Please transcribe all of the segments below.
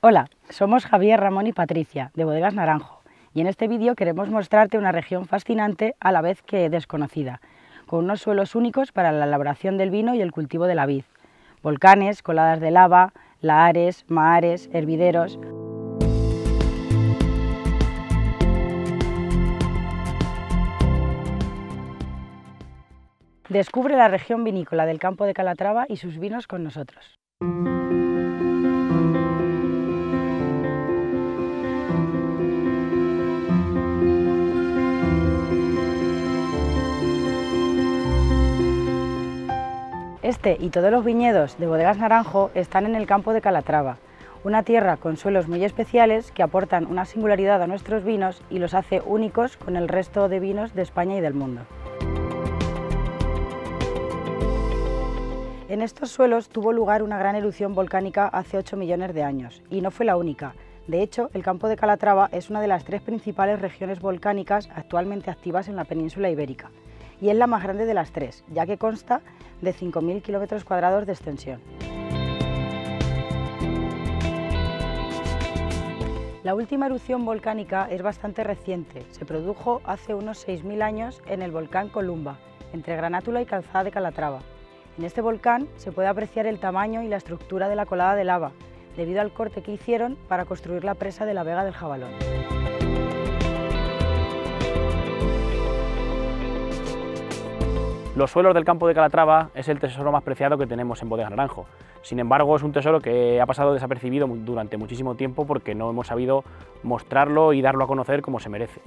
Hola, somos Javier, Ramón y Patricia, de Bodegas Naranjo, y en este vídeo queremos mostrarte una región fascinante a la vez que desconocida, con unos suelos únicos para la elaboración del vino y el cultivo de la vid, volcanes, coladas de lava, lahares, mahares, hervideros... Descubre la región vinícola del campo de Calatrava y sus vinos con nosotros. Este y todos los viñedos de Bodegas Naranjo están en el campo de Calatrava, una tierra con suelos muy especiales que aportan una singularidad a nuestros vinos y los hace únicos con el resto de vinos de España y del mundo. En estos suelos tuvo lugar una gran erupción volcánica hace 8 millones de años, y no fue la única. De hecho, el campo de Calatrava es una de las tres principales regiones volcánicas actualmente activas en la península ibérica, y es la más grande de las tres, ya que consta de 5.000 kilómetros cuadrados de extensión. La última erupción volcánica es bastante reciente, se produjo hace unos 6.000 años en el volcán Columba, entre Granátula y Calzada de Calatrava. En este volcán se puede apreciar el tamaño y la estructura de la colada de lava, debido al corte que hicieron para construir la presa de la Vega del Jabalón. Los suelos del campo de Calatrava es el tesoro más preciado que tenemos en Bodega Naranjo. Sin embargo, es un tesoro que ha pasado desapercibido durante muchísimo tiempo porque no hemos sabido mostrarlo y darlo a conocer como se merece.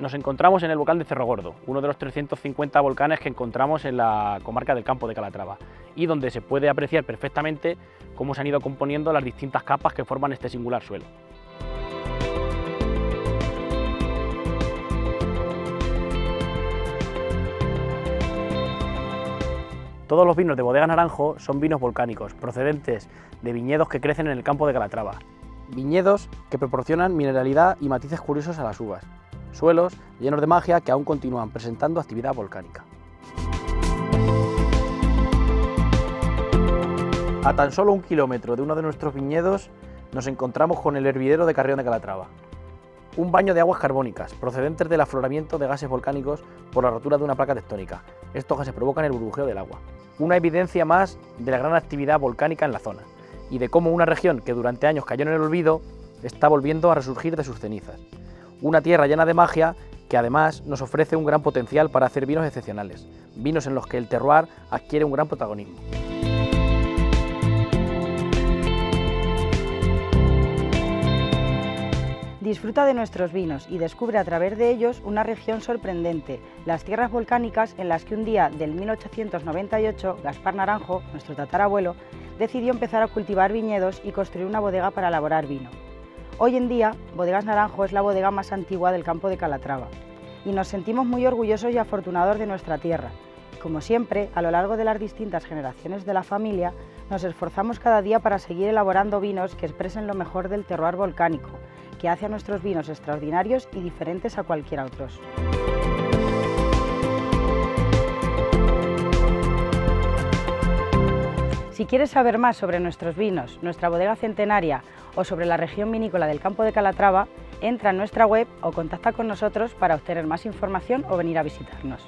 Nos encontramos en el volcán de Cerro Gordo, uno de los 350 volcanes que encontramos en la comarca del campo de Calatrava y donde se puede apreciar perfectamente cómo se han ido componiendo las distintas capas que forman este singular suelo. Todos los vinos de Bodega Naranjo son vinos volcánicos, procedentes de viñedos que crecen en el campo de Calatrava. Viñedos que proporcionan mineralidad y matices curiosos a las uvas. Suelos llenos de magia que aún continúan presentando actividad volcánica. A tan solo un kilómetro de uno de nuestros viñedos nos encontramos con el hervidero de Carrión de Calatrava, un baño de aguas carbónicas procedentes del afloramiento de gases volcánicos por la rotura de una placa tectónica. Estos gases provocan el burbujeo del agua. Una evidencia más de la gran actividad volcánica en la zona y de cómo una región que durante años cayó en el olvido está volviendo a resurgir de sus cenizas. Una tierra llena de magia que además nos ofrece un gran potencial para hacer vinos excepcionales, vinos en los que el terroir adquiere un gran protagonismo. Disfruta de nuestros vinos y descubre a través de ellos una región sorprendente, las tierras volcánicas en las que un día del 1898 Gaspar Naranjo, nuestro tatarabuelo, decidió empezar a cultivar viñedos y construir una bodega para elaborar vino. Hoy en día, Bodegas Naranjo es la bodega más antigua del campo de Calatrava y nos sentimos muy orgullosos y afortunados de nuestra tierra. Como siempre, a lo largo de las distintas generaciones de la familia, nos esforzamos cada día para seguir elaborando vinos que expresen lo mejor del terroir volcánico, que hace a nuestros vinos extraordinarios y diferentes a cualquier otros. Si quieres saber más sobre nuestros vinos, nuestra bodega centenaria o sobre la región vinícola del campo de Calatrava, entra en nuestra web o contacta con nosotros para obtener más información o venir a visitarnos.